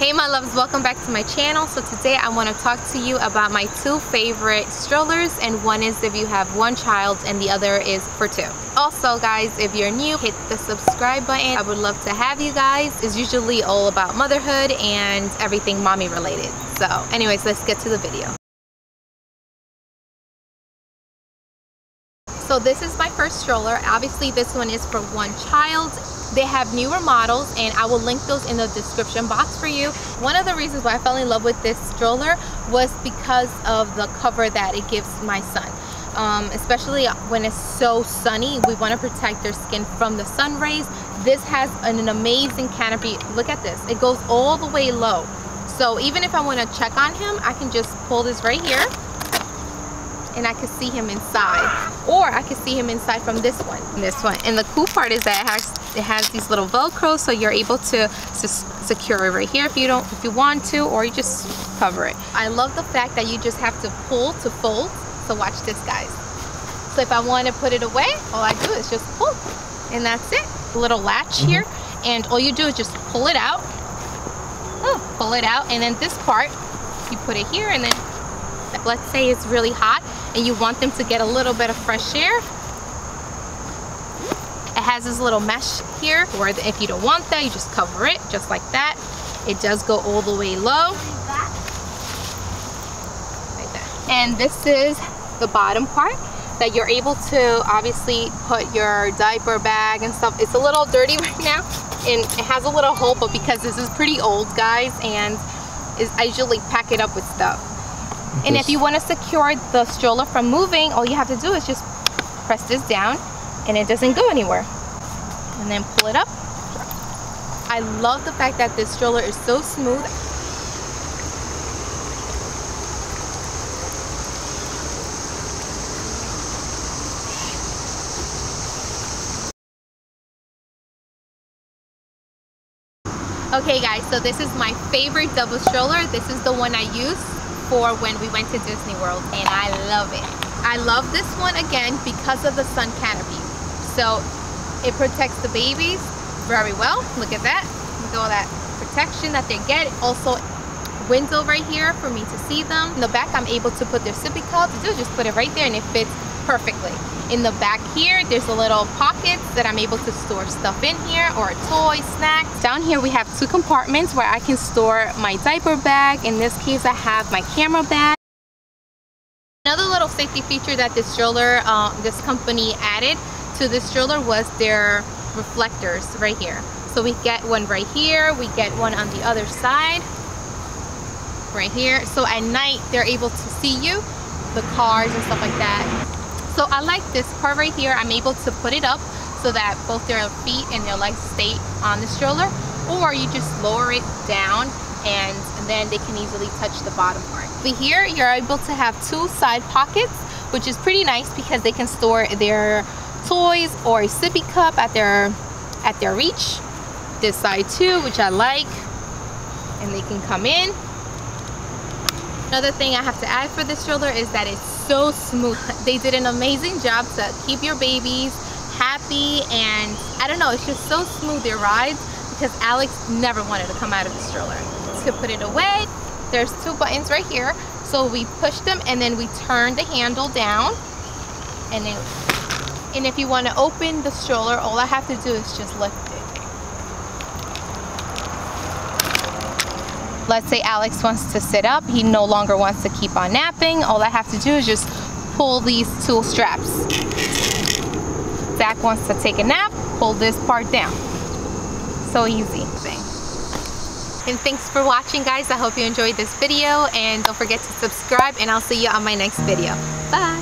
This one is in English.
loves welcome back to my channel. So today I want to talk to you about my two favorite strollers and one is if you have one child and the other is for two. Also guys if you're new hit the subscribe button. I would love to have you guys. It's usually all about motherhood and everything mommy related. So anyways let's get to the video. So this is my first stroller. Obviously this one is for one child. They have newer models and I will link those in the description box for you. One of the reasons why I fell in love with this stroller was because of the cover that it gives my son. Um, especially when it's so sunny, we want to protect their skin from the sun rays. This has an, an amazing canopy. Look at this. It goes all the way low. So even if I want to check on him, I can just pull this right here and I could see him inside. Or I could see him inside from this one. This one. And the cool part is that it has it has these little velcro so you're able to secure it right here if you don't if you want to or you just cover it. I love the fact that you just have to pull to fold so watch this guys. So if I want to put it away all I do is just pull and that's it. A little latch mm -hmm. here and all you do is just pull it out. Oh, pull it out and then this part you put it here and then let's say it's really hot and you want them to get a little bit of fresh air. It has this little mesh here where if you don't want that you just cover it just like that. It does go all the way low. Like that. and this is the bottom part that you're able to obviously put your diaper bag and stuff. It's a little dirty right now and it has a little hole but because this is pretty old guys and is I usually pack it up with stuff and if you want to secure the stroller from moving, all you have to do is just press this down and it doesn't go anywhere. And then pull it up. I love the fact that this stroller is so smooth. Okay guys, so this is my favorite double stroller. This is the one I use for when we went to Disney World and I love it. I love this one again because of the sun canopy. So it protects the babies very well. Look at that. Look at all that protection that they get. Also window right here for me to see them. In the back I'm able to put their sippy cups. cup. Do just put it right there and it fits perfectly. In the back here, there's a little pockets that I'm able to store stuff in here or toys, snacks. Down here we have two compartments where I can store my diaper bag. In this case, I have my camera bag. Another little safety feature that this stroller, uh, this company added to this stroller was their reflectors right here. So we get one right here, we get one on the other side, right here. So at night, they're able to see you, the cars and stuff like that. So I like this part right here. I'm able to put it up so that both their feet and their legs stay on the stroller or you just lower it down and then they can easily touch the bottom part. But here you're able to have two side pockets which is pretty nice because they can store their toys or a sippy cup at their at their reach. This side too which I like and they can come in. Another thing I have to add for this stroller is that it's so smooth. They did an amazing job to keep your babies happy and I don't know, it's just so smooth their rides because Alex never wanted to come out of the stroller. To put it away, there's two buttons right here. So we push them and then we turn the handle down and then and if you want to open the stroller, all I have to do is just lift it. Let's say Alex wants to sit up, he no longer wants to keep on napping. All I have to do is just pull these two straps. Zach wants to take a nap, pull this part down. So easy. And thanks for watching guys. I hope you enjoyed this video and don't forget to subscribe and I'll see you on my next video. Bye.